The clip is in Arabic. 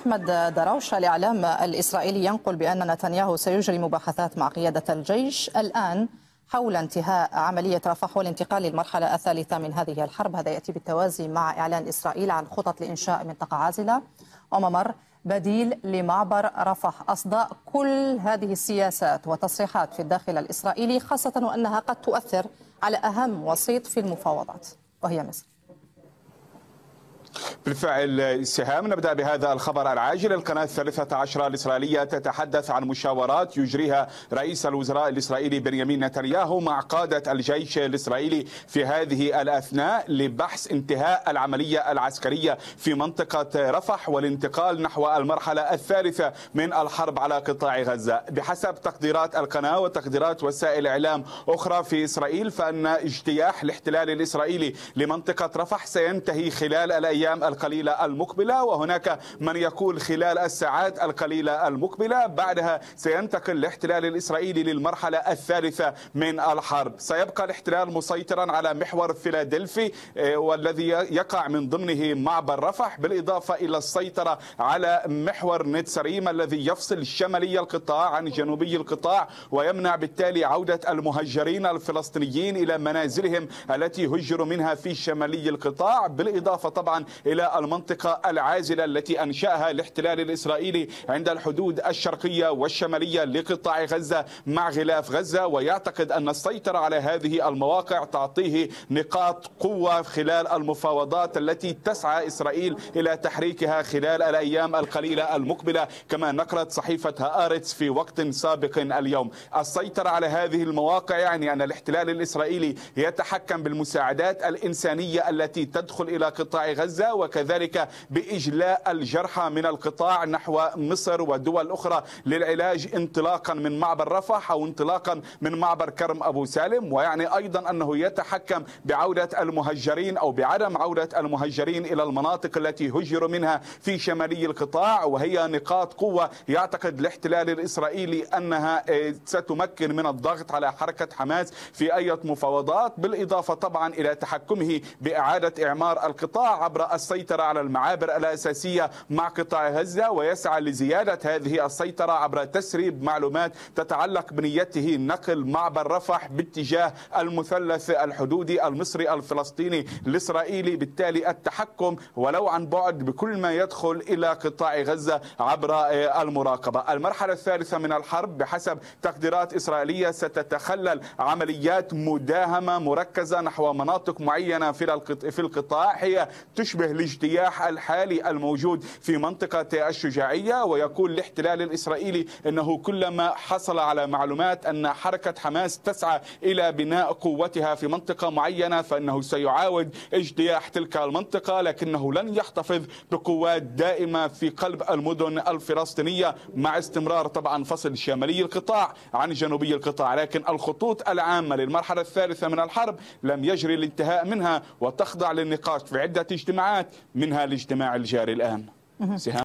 أحمد دراوش الإعلام الإسرائيلي ينقل بأن نتنياهو سيجري مباحثات مع قيادة الجيش الآن حول انتهاء عملية رفح والانتقال للمرحلة الثالثة من هذه الحرب. هذا يأتي بالتوازي مع إعلان إسرائيل عن خطط لإنشاء منطقة عازلة وممر بديل لمعبر رفح أصداء كل هذه السياسات وتصريحات في الداخل الإسرائيلي خاصة وأنها قد تؤثر على أهم وسيط في المفاوضات وهي مصر. بالفعل سهام. نبدأ بهذا الخبر العاجل. القناة الثالثة عشرة الإسرائيلية تتحدث عن مشاورات يجريها رئيس الوزراء الإسرائيلي بنيامين نتنياهو مع قادة الجيش الإسرائيلي في هذه الأثناء لبحث انتهاء العملية العسكرية في منطقة رفح والانتقال نحو المرحلة الثالثة من الحرب على قطاع غزة. بحسب تقديرات القناة وتقديرات وسائل إعلام أخرى في إسرائيل فأن اجتياح الاحتلال الإسرائيلي لمنطقة رفح سينتهي خلال الأيام القليلة المقبلة وهناك من يقول خلال الساعات القليلة المقبلة بعدها سينتقل الاحتلال الإسرائيلي للمرحلة الثالثة من الحرب. سيبقى الاحتلال مسيطرا على محور فيلادلفي والذي يقع من ضمنه معبر رفح بالإضافة إلى السيطرة على محور نتسريم الذي يفصل شمالي القطاع عن جنوبي القطاع ويمنع بالتالي عودة المهجرين الفلسطينيين إلى منازلهم التي هجروا منها في شمالي القطاع بالإضافة طبعا إلى المنطقة العازلة التي أنشأها الاحتلال الإسرائيلي عند الحدود الشرقية والشمالية لقطاع غزة مع غلاف غزة. ويعتقد أن السيطرة على هذه المواقع تعطيه نقاط قوة خلال المفاوضات التي تسعى إسرائيل إلى تحريكها خلال الأيام القليلة المقبلة كما نقلت صحيفة هآرتس في وقت سابق اليوم. السيطرة على هذه المواقع يعني أن الاحتلال الإسرائيلي يتحكم بالمساعدات الإنسانية التي تدخل إلى قطاع غزة وكذلك بإجلاء الجرحى من القطاع نحو مصر ودول أخرى للعلاج انطلاقا من معبر رفح أو انطلاقا من معبر كرم أبو سالم ويعني أيضا أنه يتحكم بعودة المهجرين أو بعدم عودة المهجرين إلى المناطق التي هجروا منها في شمالي القطاع وهي نقاط قوة يعتقد الاحتلال الإسرائيلي أنها ستمكن من الضغط على حركة حماس في أي مفاوضات بالإضافة طبعا إلى تحكمه بإعادة إعمار القطاع عبر السيطرة على المعابر الأساسية مع قطاع غزة ويسعى لزيادة هذه السيطرة عبر تسريب معلومات تتعلق بنيته نقل معبر رفح باتجاه المثلث الحدودي المصري الفلسطيني الإسرائيلي بالتالي التحكم ولو عن بعد بكل ما يدخل إلى قطاع غزة عبر المراقبة. المرحلة الثالثة من الحرب بحسب تقديرات إسرائيلية ستتخلل عمليات مداهمة مركزة نحو مناطق معينة في القطاع. هي تشبه الاجتياح الحالي الموجود في منطقة الشجاعية ويقول الاحتلال الإسرائيلي أنه كلما حصل على معلومات أن حركة حماس تسعى إلى بناء قوتها في منطقة معينة فإنه سيعاود اجتياح تلك المنطقة لكنه لن يحتفظ بقوات دائمة في قلب المدن الفلسطينية مع استمرار طبعا فصل شمالي القطاع عن جنوبي القطاع. لكن الخطوط العامة للمرحلة الثالثة من الحرب لم يجري الانتهاء منها وتخضع للنقاش في عدة اجتماعات منها الاجتماع الجاري الآن. سهام